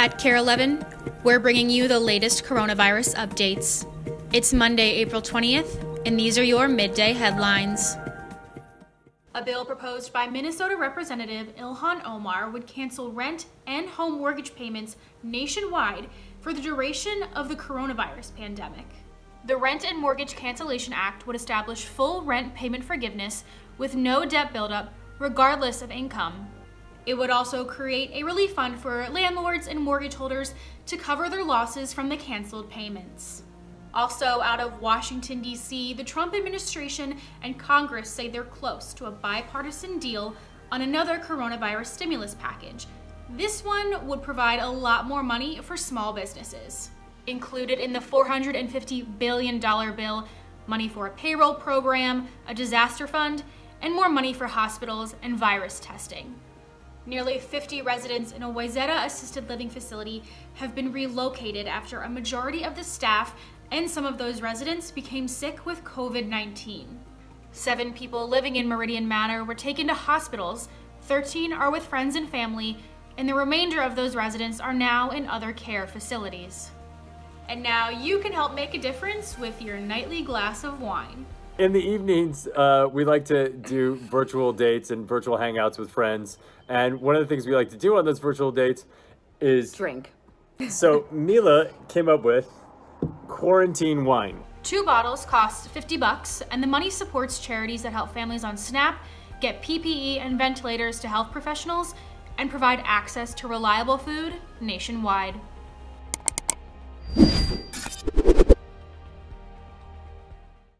At KARE 11, we're bringing you the latest coronavirus updates. It's Monday, April 20th, and these are your midday headlines. A bill proposed by Minnesota Representative Ilhan Omar would cancel rent and home mortgage payments nationwide for the duration of the coronavirus pandemic. The Rent and Mortgage Cancellation Act would establish full rent payment forgiveness with no debt buildup, regardless of income, it would also create a relief fund for landlords and mortgage holders to cover their losses from the canceled payments. Also, out of Washington, D.C., the Trump administration and Congress say they're close to a bipartisan deal on another coronavirus stimulus package. This one would provide a lot more money for small businesses. Included in the $450 billion bill, money for a payroll program, a disaster fund, and more money for hospitals and virus testing. Nearly 50 residents in a Wayzata assisted living facility have been relocated after a majority of the staff and some of those residents became sick with COVID 19. Seven people living in Meridian Manor were taken to hospitals, 13 are with friends and family, and the remainder of those residents are now in other care facilities. And now you can help make a difference with your nightly glass of wine. In the evenings, uh, we like to do virtual dates and virtual hangouts with friends. And one of the things we like to do on those virtual dates is drink. So Mila came up with quarantine wine. Two bottles cost 50 bucks, and the money supports charities that help families on SNAP get PPE and ventilators to health professionals and provide access to reliable food nationwide.